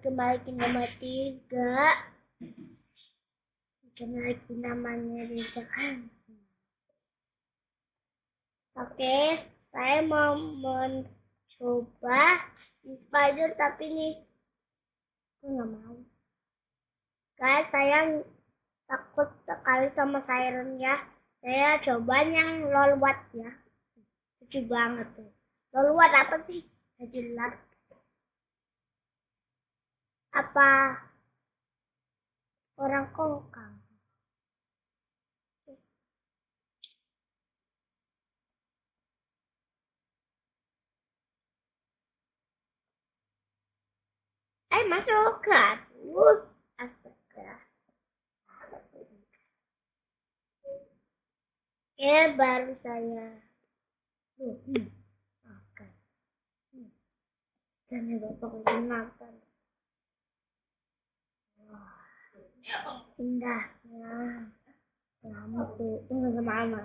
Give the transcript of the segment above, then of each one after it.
kembali ke nama tiga. Lagi namanya di oke saya mau mencoba spider tapi nih aku nggak mau. Guys saya takut sekali sama siren ya. Saya coba yang lolwat ya. Lucu banget tuh. Lolwat apa sih? Jelas apa orang kongkang? Eh masuk ke aduh astaga. Oke baru saya hmm. oke. Hmm. dan bapak Indah ya. Selamat ya. Ini sama Alma.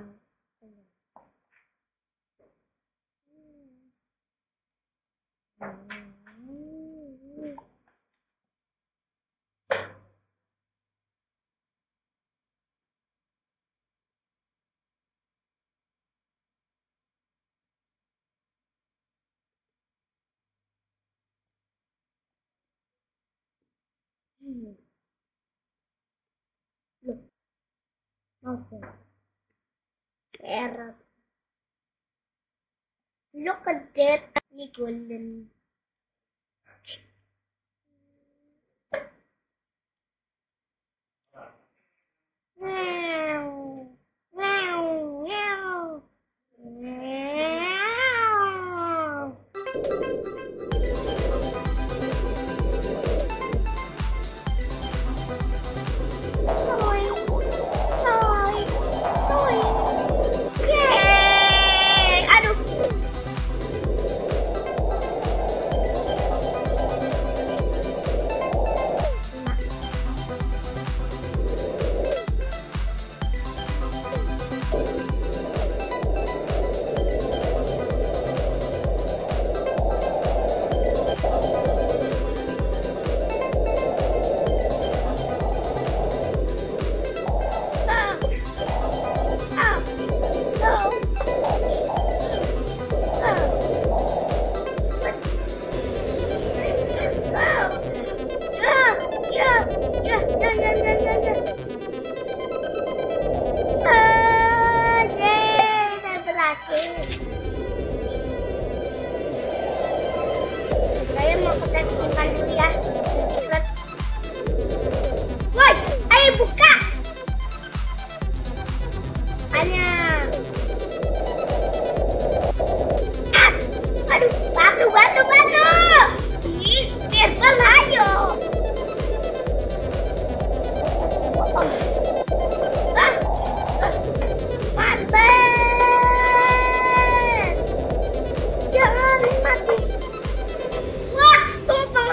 Mm-hmm. Okay. Error. Look at that equal. Wow.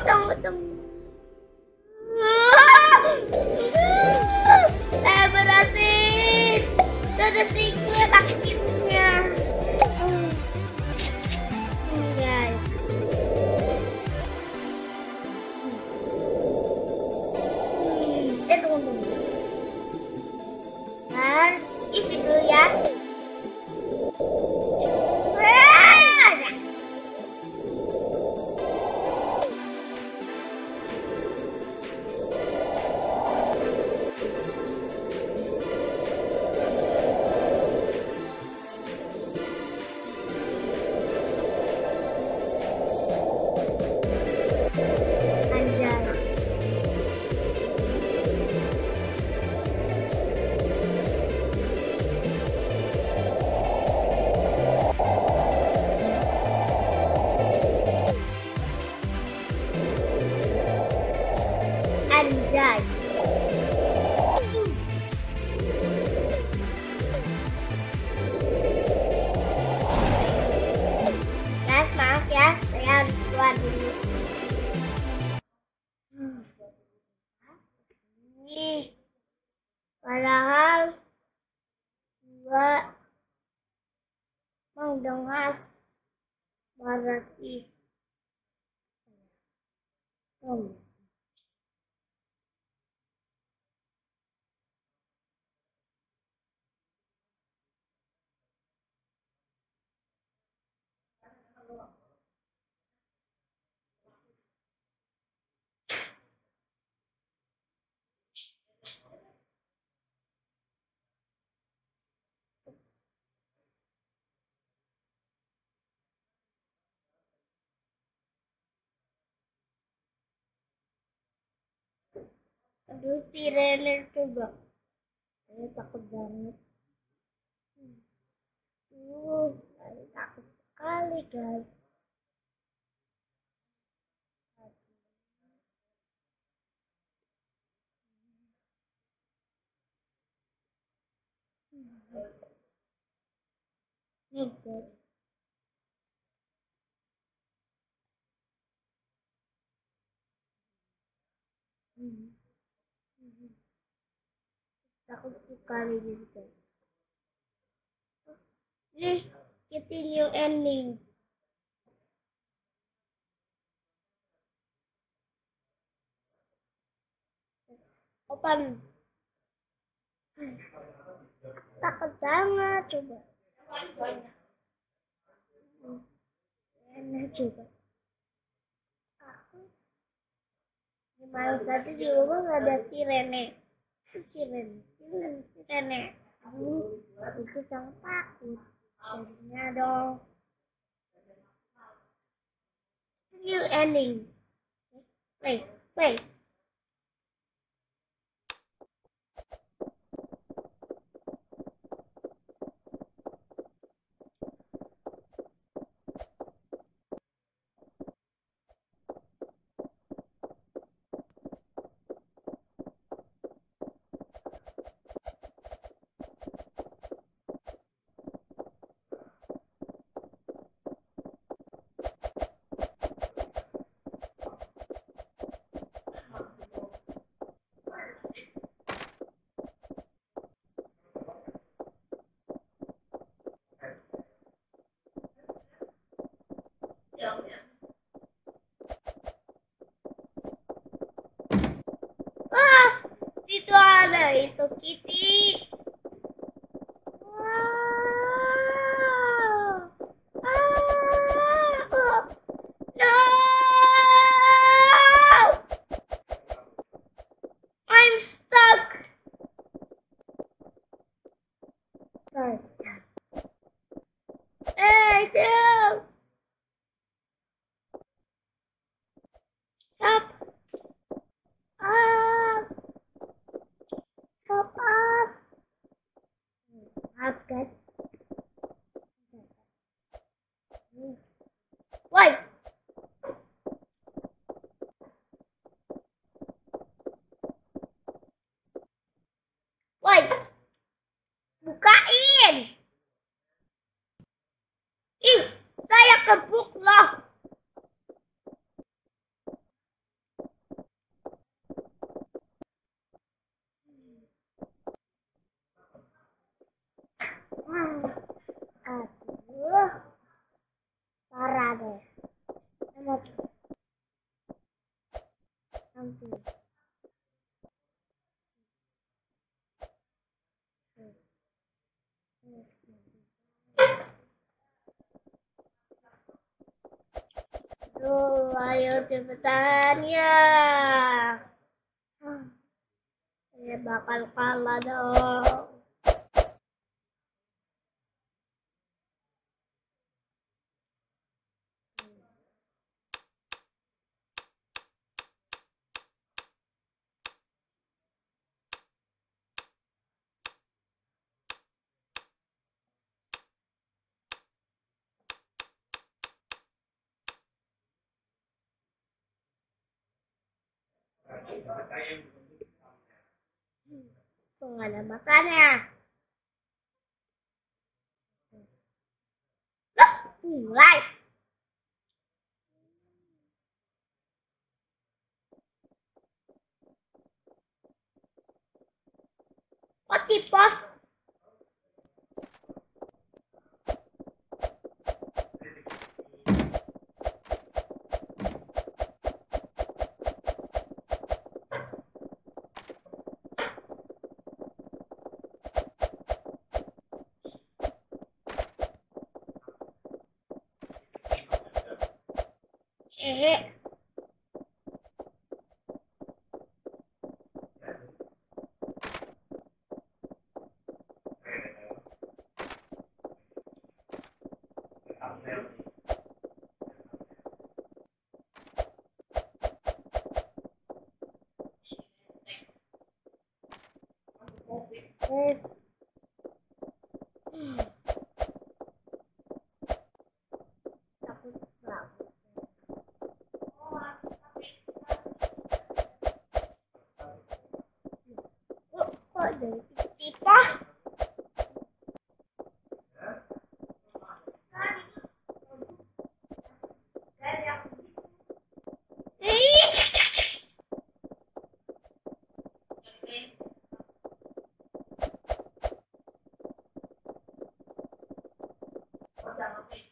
不动不 más barra aquí. Toma. Aduh, si Rene coba. Saya takut banget. Uh, saya takut sekali, guys. Nih, guys. Hmm. Takut sekali gitu guys. Nih, continue ending. Open. Takut banget coba. Enak coba. Aku gimana tadi di rumah nggak ada sirene. chỉ là những cái tai nạn những cái sáng tác chuyện nhà đo. Như ending wait wait Aduh, ayo cepetan ya. Saya bakal kalah dong. Còn này là mặt cá nha Rất nhiều like What the boss? it. fazendo pipas. Thank you.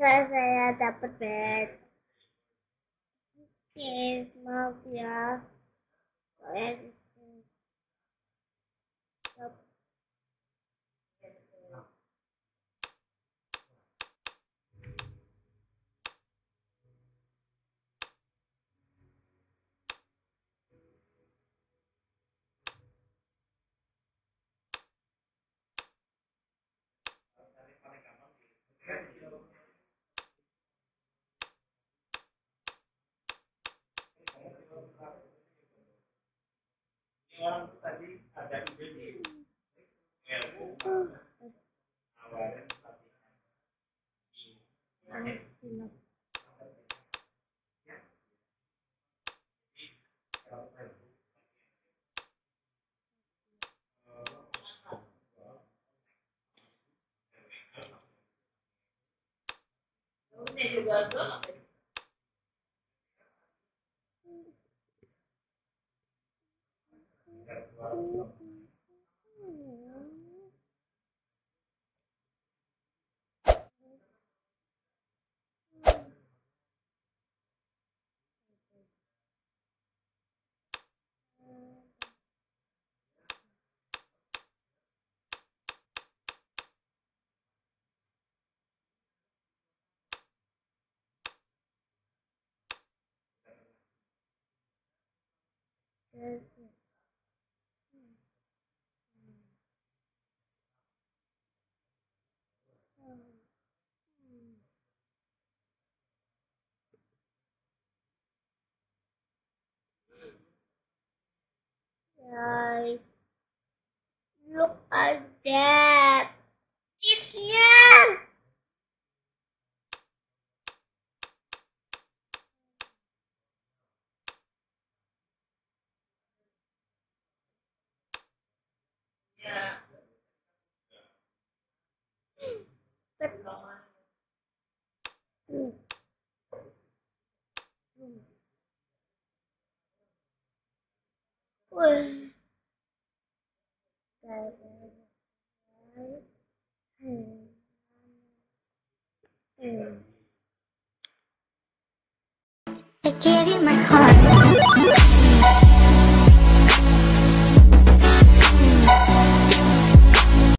Saya, saya dapat bed. Oke, maaf ya. Saya Vai, vai, vai. says this. Like, look at that. This year. way.